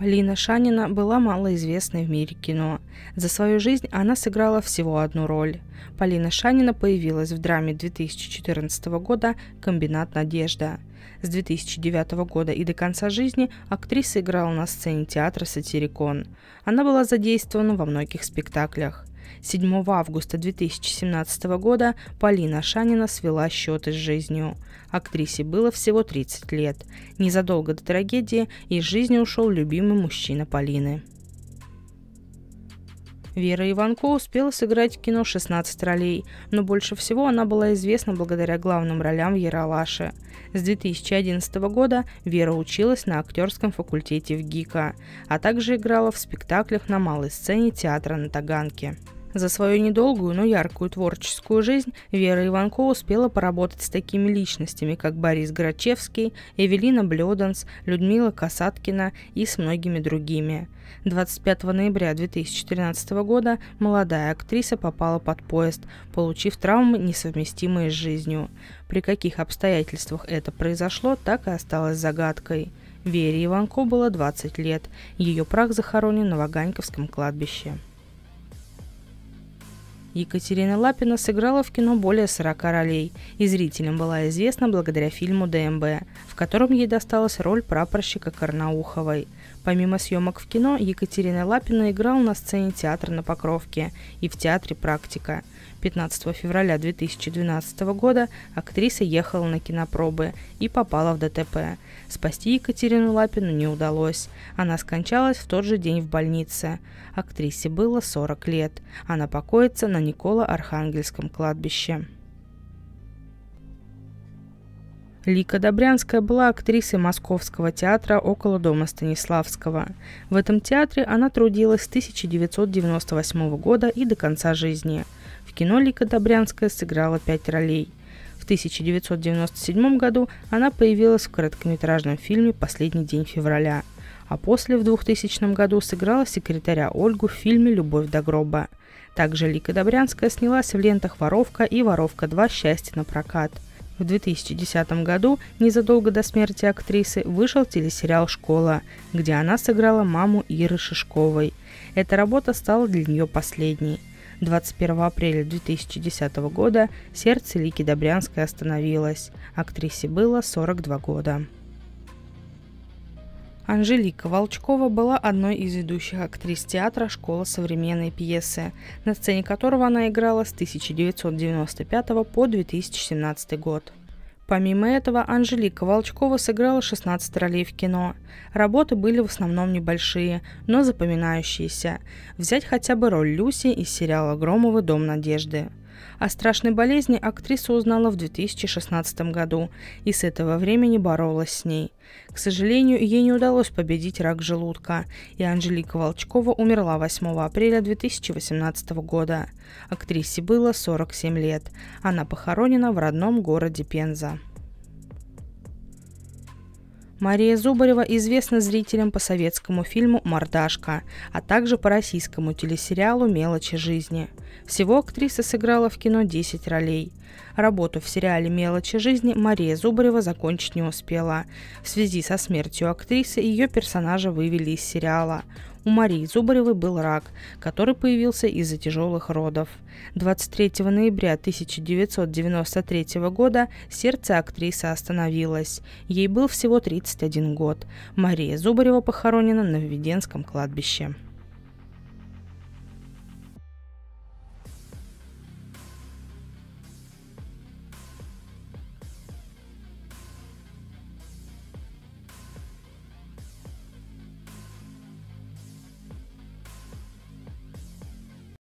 Полина Шанина была малоизвестной в мире кино. За свою жизнь она сыграла всего одну роль. Полина Шанина появилась в драме 2014 года «Комбинат Надежда». С 2009 года и до конца жизни актриса играла на сцене театра «Сатирикон». Она была задействована во многих спектаклях. 7 августа 2017 года Полина Шанина свела счеты с жизнью. Актрисе было всего 30 лет. Незадолго до трагедии из жизни ушел любимый мужчина Полины. Вера Иванко успела сыграть в кино 16 ролей, но больше всего она была известна благодаря главным ролям в Яралаше. С 2011 года Вера училась на актерском факультете в ГИКа, а также играла в спектаклях на малой сцене театра на Таганке. За свою недолгую, но яркую творческую жизнь Вера Иванко успела поработать с такими личностями, как Борис Грачевский, Эвелина Блёданс, Людмила Касаткина и с многими другими. 25 ноября 2013 года молодая актриса попала под поезд, получив травмы, несовместимые с жизнью. При каких обстоятельствах это произошло, так и осталось загадкой. Вере Иванко было 20 лет. Ее прах захоронен на Ваганьковском кладбище. Екатерина Лапина сыграла в кино более 40 ролей, и зрителям была известна благодаря фильму «ДМБ», в котором ей досталась роль прапорщика Карнауховой. Помимо съемок в кино, Екатерина Лапина играла на сцене театра на Покровке и в театре «Практика». 15 февраля 2012 года актриса ехала на кинопробы и попала в ДТП. Спасти Екатерину Лапину не удалось. Она скончалась в тот же день в больнице. Актрисе было 40 лет. Она покоится на Николо-Архангельском кладбище. Лика Добрянская была актрисой Московского театра около дома Станиславского. В этом театре она трудилась с 1998 года и до конца жизни – в кино Лика Добрянская сыграла пять ролей. В 1997 году она появилась в короткометражном фильме «Последний день февраля», а после в 2000 году сыграла секретаря Ольгу в фильме «Любовь до гроба». Также Лика Добрянская снялась в лентах «Воровка» и «Воровка 2. Счастье на прокат». В 2010 году, незадолго до смерти актрисы, вышел телесериал «Школа», где она сыграла маму Иры Шишковой. Эта работа стала для нее последней. 21 апреля 2010 года сердце Лики Добрянской остановилось. Актрисе было 42 года. Анжелика Волчкова была одной из ведущих актрис театра «Школа современной пьесы», на сцене которого она играла с 1995 по 2017 год. Помимо этого, Анжелика Волчкова сыграла 16 ролей в кино. Работы были в основном небольшие, но запоминающиеся. Взять хотя бы роль Люси из сериала «Громовый дом надежды». О страшной болезни актриса узнала в 2016 году и с этого времени боролась с ней. К сожалению, ей не удалось победить рак желудка, и Анжелика Волчкова умерла 8 апреля 2018 года. Актрисе было 47 лет. Она похоронена в родном городе Пенза. Мария Зубарева известна зрителям по советскому фильму «Мордашка», а также по российскому телесериалу «Мелочи жизни». Всего актриса сыграла в кино 10 ролей. Работу в сериале «Мелочи жизни» Мария Зубарева закончить не успела. В связи со смертью актрисы ее персонажа вывели из сериала. У Марии Зубаревой был рак, который появился из-за тяжелых родов. 23 ноября 1993 года сердце актрисы остановилось. Ей был всего 31 год. Мария Зубарева похоронена на Введенском кладбище.